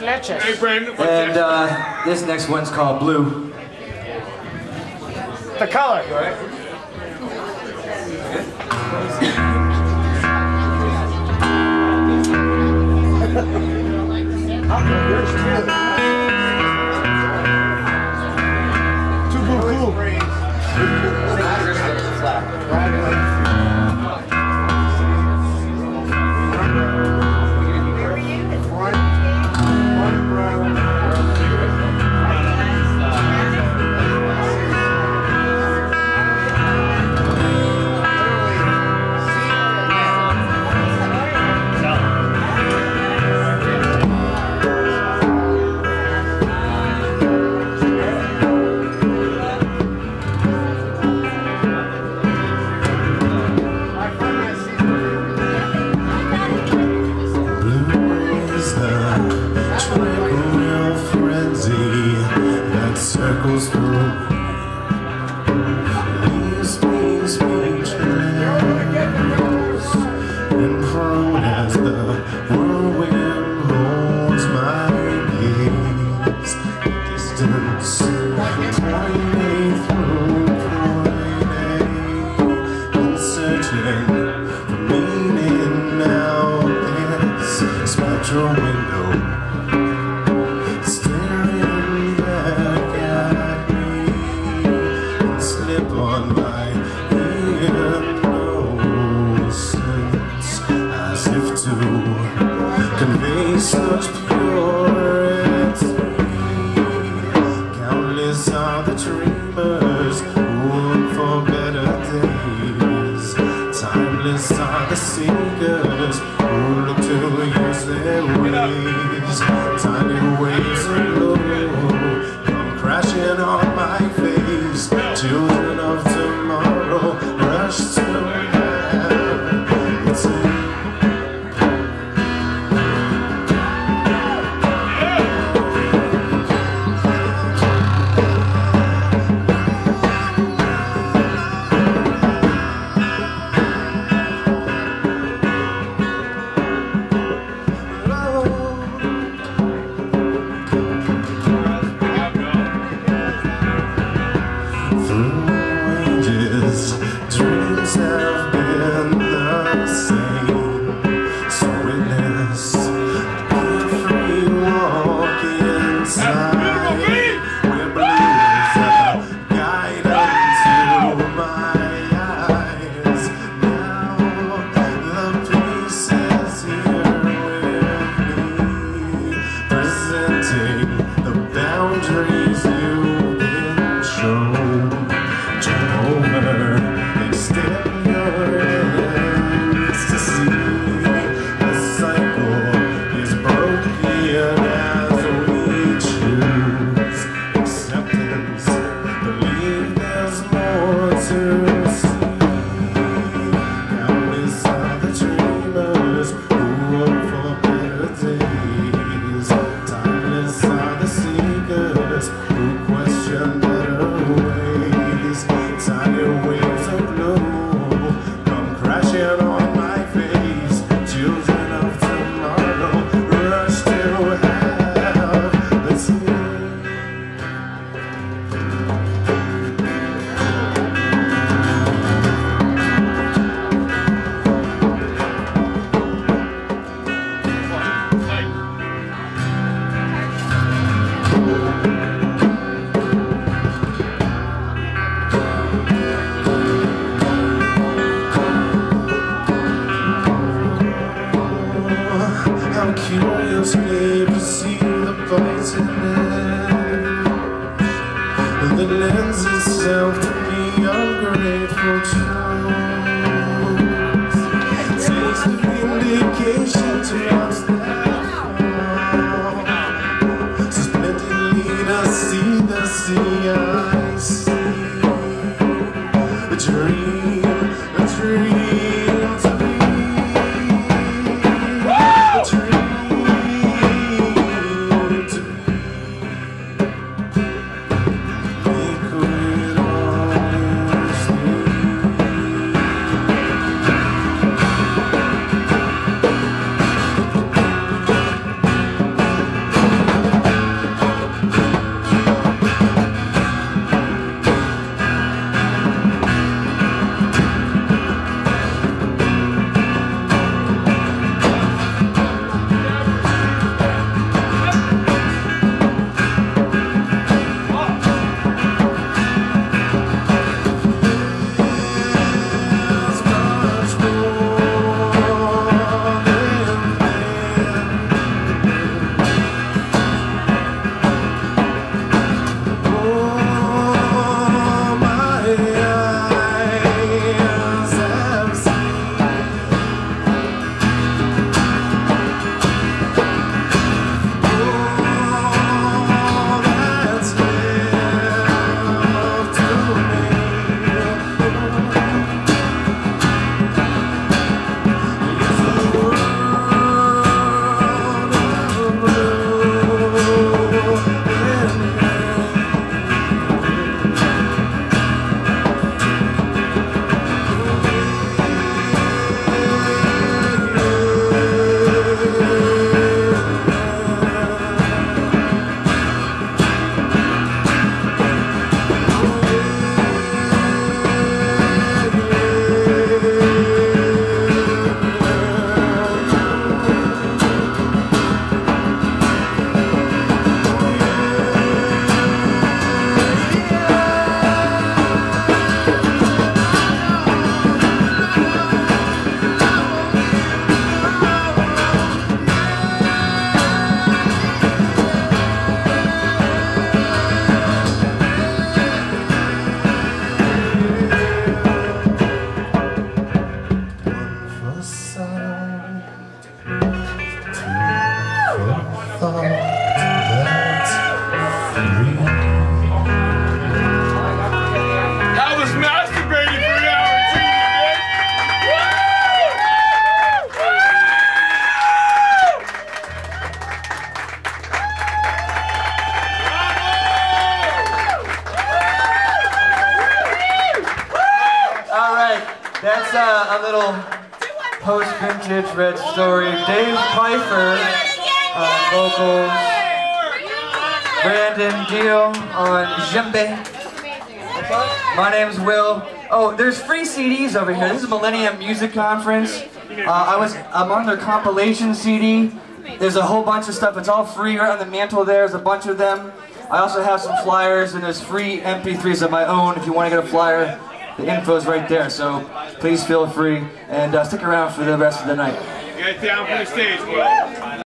clutches. And uh, this next one's called Blue. The color. You all right? Too boo-boo. circles through times, tiny Yeah. live to the fighting end that lends itself to be ungrateful choice. Takes the indication to us thought that's freedom. I was masturbating for an hour All right, that's uh, a little post-vintage red story. Dave Peifer on vocals, Brandon Diehl on djembe. My name's Will. Oh, there's free CDs over here. This is Millennium Music Conference. Uh, I was I'm on their compilation CD. There's a whole bunch of stuff. It's all free right on the mantle. there. There's a bunch of them. I also have some flyers and there's free MP3s of my own. If you want to get a flyer, the info's right there. So please feel free and uh, stick around for the rest of the night. Get down from the stage.